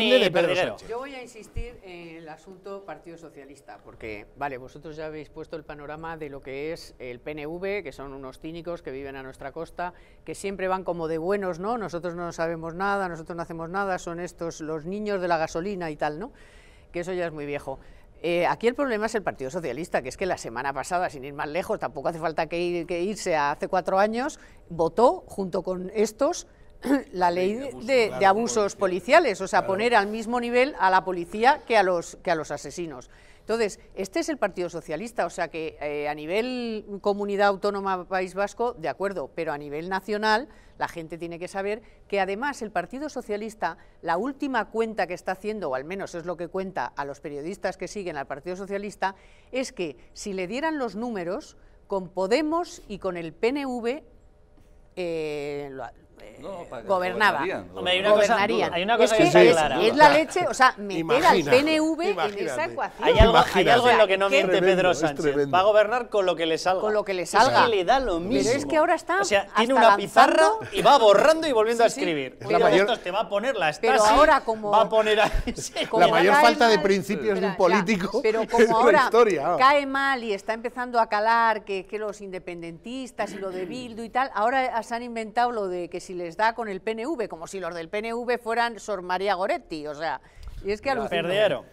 de Pedro. Yo voy a insistir en el asunto Partido Socialista, porque, vale, vosotros ya habéis puesto el panorama de lo que es el PNV, que son unos cínicos que viven a nuestra costa, que siempre van como de buenos, ¿no? Nosotros no sabemos nada, nosotros no hacemos nada, son estos los niños de la gasolina y tal, ¿no? Que eso ya es muy viejo. Eh, aquí el problema es el Partido Socialista, que es que la semana pasada, sin ir más lejos, tampoco hace falta que, ir- que irse a hace cuatro años, votó junto con estos la ley de, de- de abusos policiales, o sea, poner al mismo nivel a la policía que a los, que a los asesinos. Entonces, este es el Partido Socialista, o sea que eh, a nivel comunidad autónoma País Vasco, de acuerdo, pero a nivel nacional la gente tiene que saber que además el Partido Socialista, la última cuenta que está haciendo, o al menos es lo que cuenta a los periodistas que siguen al Partido Socialista, es que si le dieran los números, con Podemos y con el PNV eh, eh, No, para- gobernaba. gobernarían, Hombre, hay una cosa- gobernarían. hay una cosa es que está es, clara. es la leche, o sea, meter Imagina, al PNV en imagínate. esa ecuación. Hay algo, hay Imagínate. algo en lo que no miente tremendo, Pedro es Sánchez. Va a gobernar con lo que le salga. Con lo que le Es salga. que le da lo mismo. Pero es que ahora está O sea, tiene una pizarra y va borrando y volviendo a Sí, sí. escribir. Es la mayor- te va a poner la Pero Stasi, ahora como- Va a poner ahí. Como La mayor falta de principios de un político Pero es como ahora cae mal y está empezando a calar que, que los independentistas y lo de Bildu y tal, ahora se han inventado lo de que si les da con el PNV, como si los del PNV fueran Sor María Goretti, o sea, y es que alucino. Perdiguero.